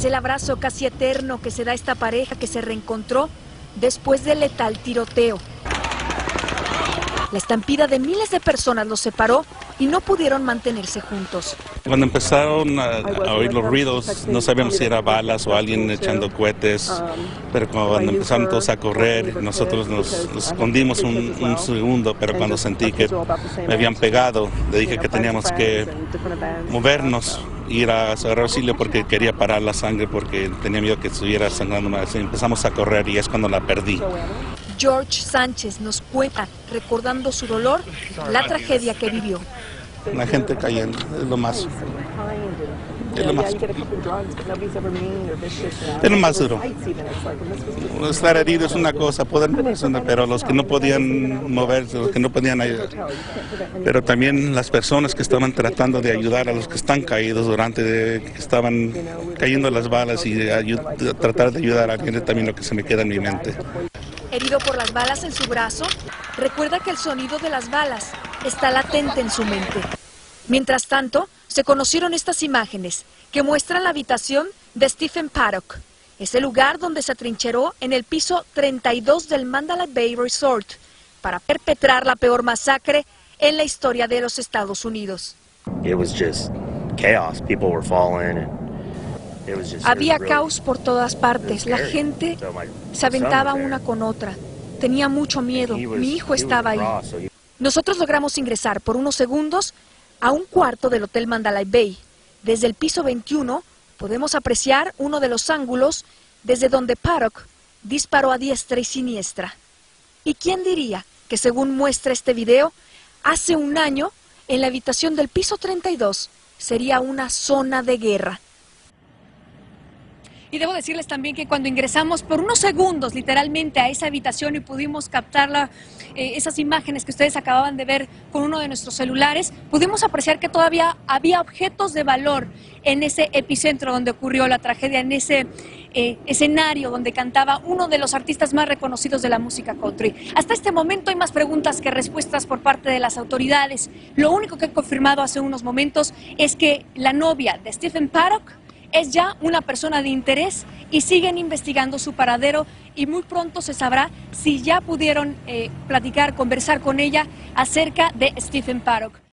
Es el abrazo casi eterno que se da esta pareja que se reencontró después del letal tiroteo. La estampida de miles de personas los separó y no pudieron mantenerse juntos. Cuando empezaron a, a oír los ruidos, no sabíamos si era balas o alguien echando cohetes, pero cuando empezaron todos a correr, nosotros nos, nos escondimos un, un segundo, pero cuando sentí que me habían pegado, le dije que teníamos que movernos, ir a agarrar auxilio porque quería parar la sangre, porque tenía miedo que estuviera sangrando más. Empezamos a correr y es cuando la perdí. George Sánchez nos cuenta, recordando su dolor, la tragedia que vivió. La gente cayendo, es lo más. Es lo más. Es lo más duro. Estar herido es una cosa, poder moverse, pero los que no podían moverse, los que no podían ayudar. Pero también las personas que estaban tratando de ayudar a los que están caídos durante de, que estaban cayendo las balas y ayu- tratar de ayudar a alguien es también lo que se me queda en mi mente. Herido por las balas en su brazo, recuerda que el sonido de las balas está latente en su mente. Mientras tanto, se conocieron estas imágenes que muestran la habitación de Stephen Paddock. Es el lugar donde se atrincheró en el piso 32 del Mandalay Bay Resort para perpetrar la peor masacre en la historia de los Estados Unidos. it was just chaos. People were falling, and it was just. it Había caos por todas partes. La gente se aventaba una con otra. Tenía mucho miedo. Mi hijo estaba ahí. Nosotros logramos ingresar por unos segundos a un cuarto del Hotel Mandalay Bay. Desde el piso 21 podemos apreciar uno de los ángulos desde donde Paddock disparó a diestra y siniestra. ¿Y quién diría que según muestra este video, hace un año en la habitación del piso 32 sería una zona de guerra? Y debo decirles también que cuando ingresamos por unos segundos literalmente a esa habitación y pudimos captar eh, esas imágenes que ustedes acababan de ver con uno de nuestros celulares, pudimos apreciar que todavía había objetos de valor en ese epicentro donde ocurrió la tragedia, en ese eh, escenario donde cantaba uno de los artistas más reconocidos de la música country. Hasta este momento hay más preguntas que respuestas por parte de las autoridades. Lo único que he confirmado hace unos momentos es que la novia de Stephen Paddock es ya una persona de interés y siguen investigando su paradero y muy pronto se sabrá si ya pudieron eh, platicar, conversar con ella acerca de Stephen Paddock.